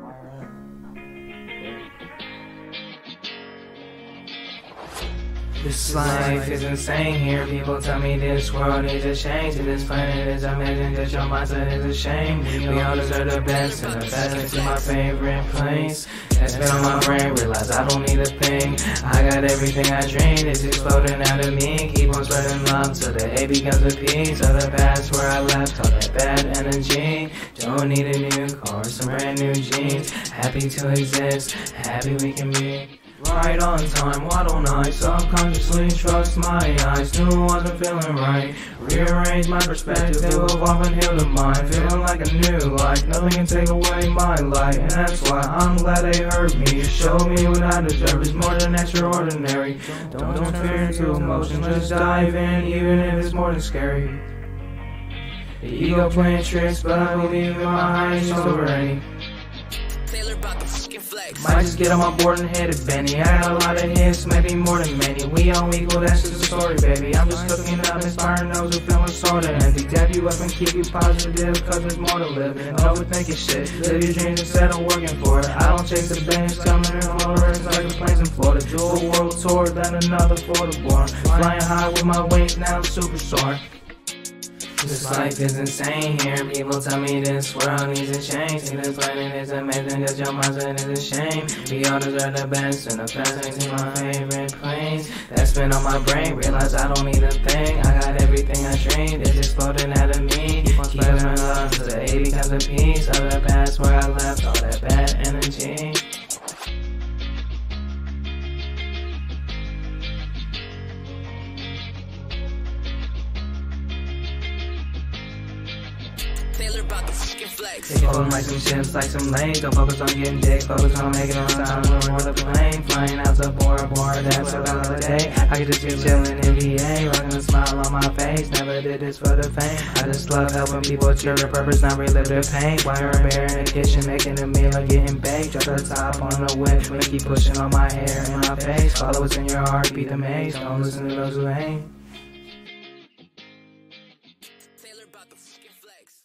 Wow. This life is insane here. People tell me this world is a change. And this planet is amazing. That your mindset is a shame. We all deserve the best. And the best is my favorite place. That's been on my brain. Realize I don't need a thing. I got everything I dreamed. It's exploding out of me. Keep on spreading love till the A becomes a piece of the past where I left all that bad energy. Don't need a new car, some brand new jeans. Happy to exist. Happy we can be. Right on time, why don't I subconsciously trust my eyes? Knew I wasn't feeling right. Rearrange my perspective, evolve and heal the mind. Feeling like a new life, nothing can take away my light. And that's why I'm glad they heard me. Show me what I deserve is more than extraordinary. Don't, don't fear into emotion, just dive in, even if it's more than scary. The ego playing tricks, but I believe in my highest sovereignty. Might just get on my board and hit it, Benny. I got a lot of hits, maybe more than many. We all equal, that's just a story, baby. I'm just looking up, inspiring those who feeling sorta empty. Dab you up and keep you positive, cause there's more to live. And overthinking shit. Live your dreams instead of working for it. I don't chase the bangs coming in Florida, like the planes in Florida. Do a world tour, then another for the born. Flying high with my wings, now I'm super soaring. This life is insane here. People tell me this world needs a change. See, this planet is amazing, cause your mindset is a shame. We all deserve the best, and the best is my favorite place. That's been on my brain. Realize I don't need a thing. I got everything I dreamed. It's exploding out of me. Keep on spreading love to the A becomes a piece of the past where I left all that Taylor about the fucking flex. They callin' like some chimps, like some lame. Don't focus on getting dick, focus on making a sound. I'm on the plane, flying out to Bora Bora, that's another day. I get to chill, chillin' NBA, rockin' a smile on my face. Never did this for the fame. I just love helping people cheer their purpose, not relive their pain. Wire and bear in the kitchen, making a meal or getting baked. Drop the top on the whip, we keep pushing on my hair and my face. Follow what's in your heart, beat the maze. Don't listen to those who ain't. Taylor about the fucking flex.